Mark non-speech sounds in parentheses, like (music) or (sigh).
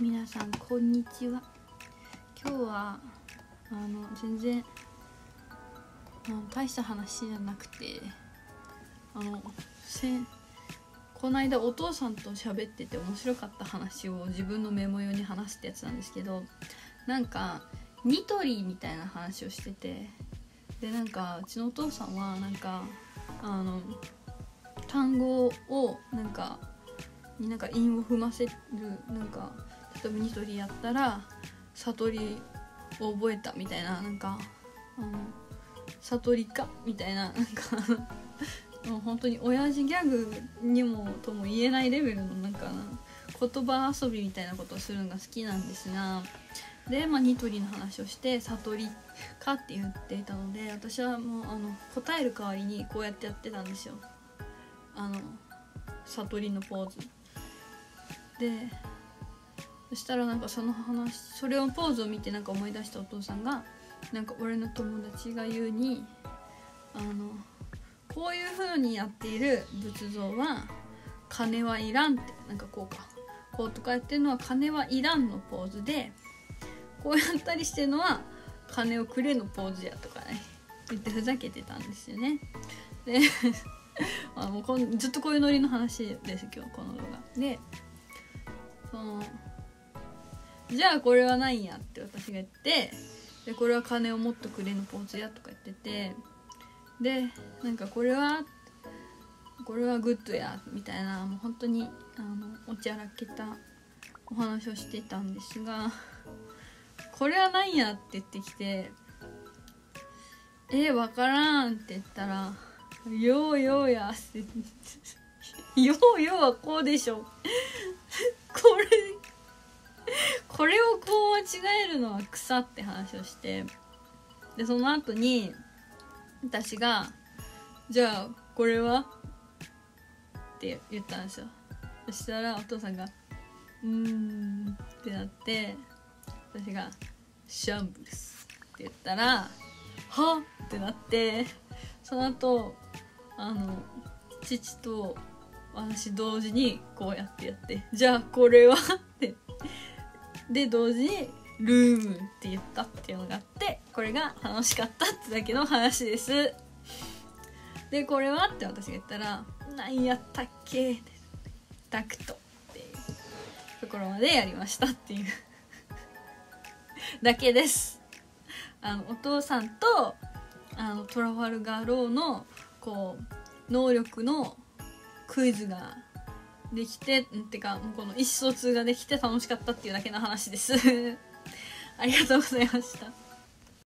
皆さんこんにちは。今日はあの全然あの大した話じゃなくてあのせこの間お父さんと喋ってて面白かった話を自分のメモ用に話すってやつなんですけどなんかニトリみたいな話をしててでなんかうちのお父さんはなんかあの単語をなんかになんか韻を踏ませるなんか例えばニトリやったら悟りを覚えたみたいななんかあの悟りかみたいななんか (laughs) もう本当に親父ギャグにもとも言えないレベルのなんかな言葉遊びみたいなことをするのが好きなんですがで、まあ、ニトリの話をして悟りかって言っていたので私はもうあの答える代わりにこうやってやってたんですよ。あの悟りのポーズ。でそしたらなんかその話それをポーズを見てなんか思い出したお父さんがなんか俺の友達が言うにあのこういう風にやっている仏像は金はいらんってなんかこうか。こうとかやってるのは金はいらんのポーズでこうやったりしてるのは金をくれのポーズやとかね言ってふざけてたんですよね。で (laughs) あもうこんずっとこういうノリの話です今日この動画。でそのじゃあこれはないんやって私が言ってでこれは金をもっとくれのポーズやとか言っててでなんかこれはこれはグッドやみたいなもう本当にあのおちゃらけたお話をしてたんですがこれは何やって言ってきて「えわからん」って言ったら「ようようや」って「ようようはこうでしょ」これこれをこう間違えるのは草って話をしてでその後に私が「じゃあこれは?」って言ったんですよそしたらお父さんが「うーん」ってなって私が「シャンブルス」って言ったら「はっ!」ってなってその後あの父と私同時にこうやってやって「じゃあこれは?」ってで同時に「ルーム」って言ったっていうのがあってこれが楽しかったってだけの話ですでこれはって私が言ったら「何やったっけ?」ダクトっていうところまでやりましたっていう (laughs) だけですあのお父さんとあのトラファルガーローのこう能力のクイズができてんてかもうこの意思疎通ができて楽しかったっていうだけの話です。(laughs) ありがとうございました。